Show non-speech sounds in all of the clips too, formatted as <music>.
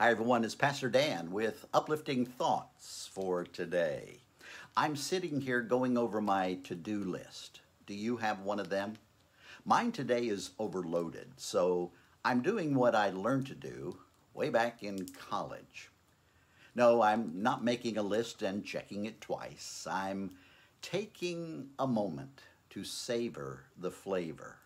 Hi, everyone. It's Pastor Dan with uplifting thoughts for today. I'm sitting here going over my to do list. Do you have one of them? Mine today is overloaded, so I'm doing what I learned to do way back in college. No, I'm not making a list and checking it twice. I'm taking a moment to savor the flavor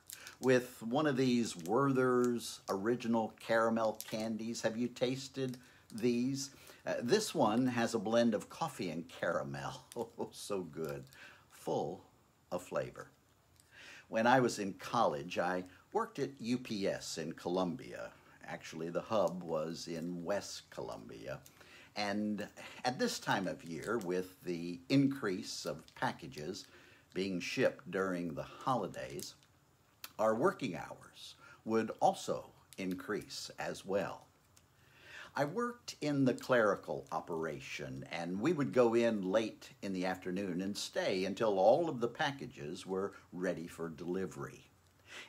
with one of these Werther's original caramel candies. Have you tasted these? Uh, this one has a blend of coffee and caramel. <laughs> Oh, so good. Full of flavor. When I was in college, I worked at UPS in Columbia. Actually, the hub was in West Columbia. And at this time of year, with the increase of packages being shipped during the holidays, our working hours would also increase as well. I worked in the clerical operation, and we would go in late in the afternoon and stay until all of the packages were ready for delivery.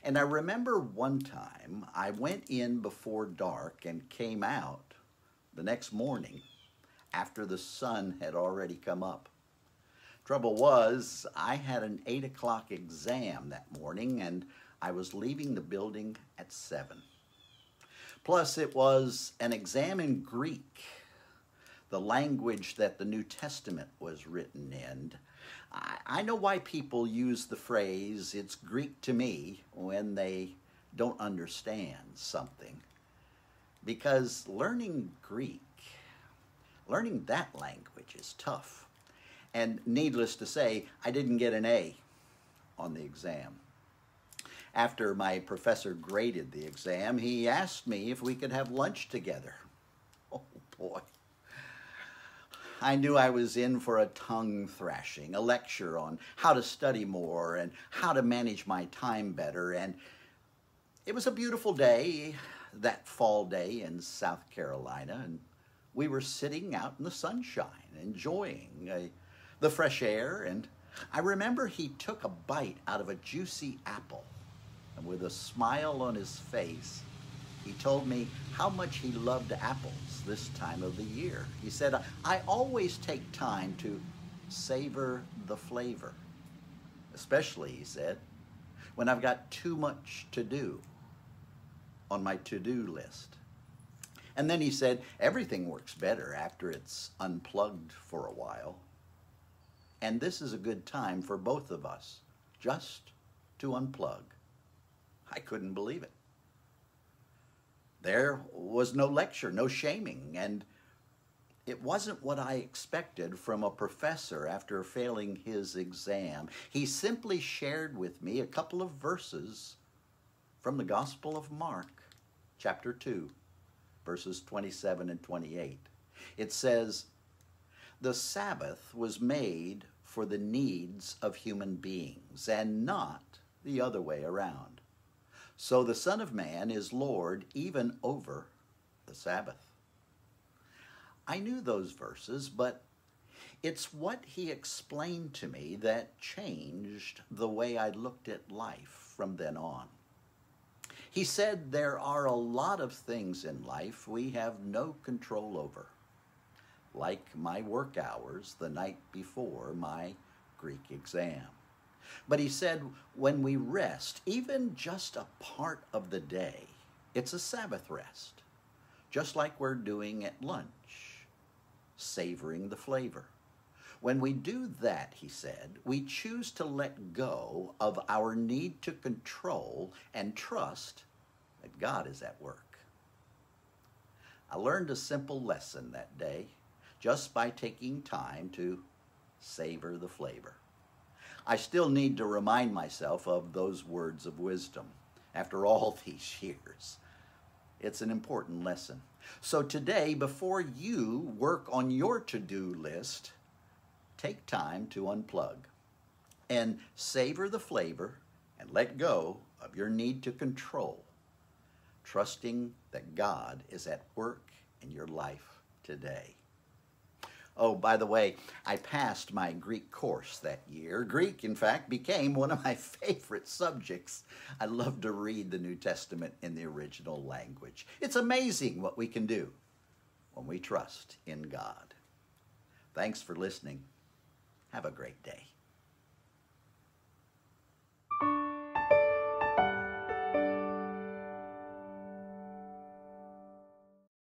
And I remember one time I went in before dark and came out the next morning after the sun had already come up. Trouble was, I had an 8 o'clock exam that morning, and I was leaving the building at 7. Plus, it was an exam in Greek, the language that the New Testament was written in. I, I know why people use the phrase, it's Greek to me, when they don't understand something. Because learning Greek, learning that language is tough. And needless to say, I didn't get an A on the exam after my professor graded the exam, he asked me if we could have lunch together. <laughs> Oh boy. I knew I was in for a tongue thrashing, a lecture on how to study more and how to manage my time better. And it was a beautiful day, that fall day in South Carolina, and we were sitting out in the sunshine, enjoying uh, the fresh air. And I remember he took a bite out of a juicy apple and with a smile on his face, he told me how much he loved apples this time of the year. He said, I always take time to savor the flavor, especially, he said, when I've got too much to do on my to do list. And then he said, everything works better after it's unplugged for a while. And this is a good time for both of us just to unplug. I couldn't believe it. There was no lecture, no shaming, and it wasn't what I expected from a professor after failing his exam. He simply shared with me a couple of verses from the Gospel of Mark, chapter 2, verses 27 and 28. It says, The Sabbath was made for the needs of human beings and not the other way around. So the Son of Man is Lord even over the Sabbath. I knew those verses, but it's what he explained to me that changed the way I looked at life from then on. He said there are a lot of things in life we have no control over, like my work hours the night before my Greek exam. But he said, when we rest, even just a part of the day, it's a Sabbath rest, just like we're doing at lunch, savoring the flavor. When we do that, he said, we choose to let go of our need to control and trust that God is at work. I learned a simple lesson that day just by taking time to savor the flavor. I still need to remind myself of those words of wisdom after all <laughs> these years. It's an important lesson. So today, before you work on your to do list, take time to unplug and savor the flavor and let go of your need to control, trusting that God is at work in your life today. Oh, by the way, I passed my Greek course that year. Greek, in fact, became one of my <laughs> favorite subjects. I love to read the New Testament in the original language. It's amazing what we can do when we trust in God. Thanks for listening. Have a great day.